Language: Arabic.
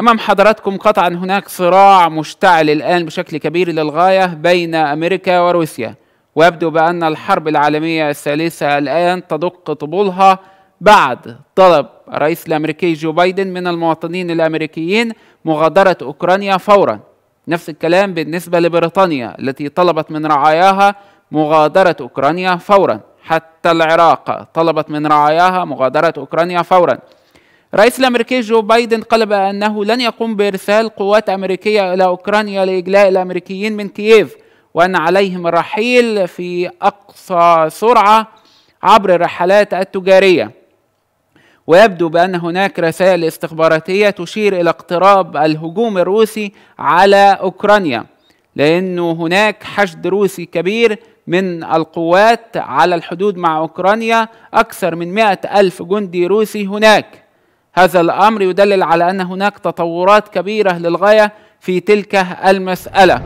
أمام حضراتكم قطعا هناك صراع مشتعل الآن بشكل كبير للغاية بين أمريكا وروسيا. ويبدو بأن الحرب العالمية الثالثة الآن تدق طبولها بعد طلب الرئيس الأمريكي جو بايدن من المواطنين الأمريكيين مغادرة أوكرانيا فورا. نفس الكلام بالنسبة لبريطانيا التي طلبت من رعاياها مغادرة أوكرانيا فورا. حتى العراق طلبت من رعاياها مغادرة أوكرانيا فورا. الرئيس الأمريكي جو بايدن قال بانه لن يقوم بإرسال قوات أمريكية إلى أوكرانيا لإجلاء الأمريكيين من كييف وأن عليهم الرحيل في أقصى سرعة عبر الرحلات التجارية. ويبدو بأن هناك رسائل استخباراتية تشير إلى اقتراب الهجوم الروسي على أوكرانيا لأنه هناك حشد روسي كبير من القوات على الحدود مع أوكرانيا أكثر من مئة ألف جندي روسي هناك. هذا الأمر يدلل على أن هناك تطورات كبيرة للغاية في تلك المسألة.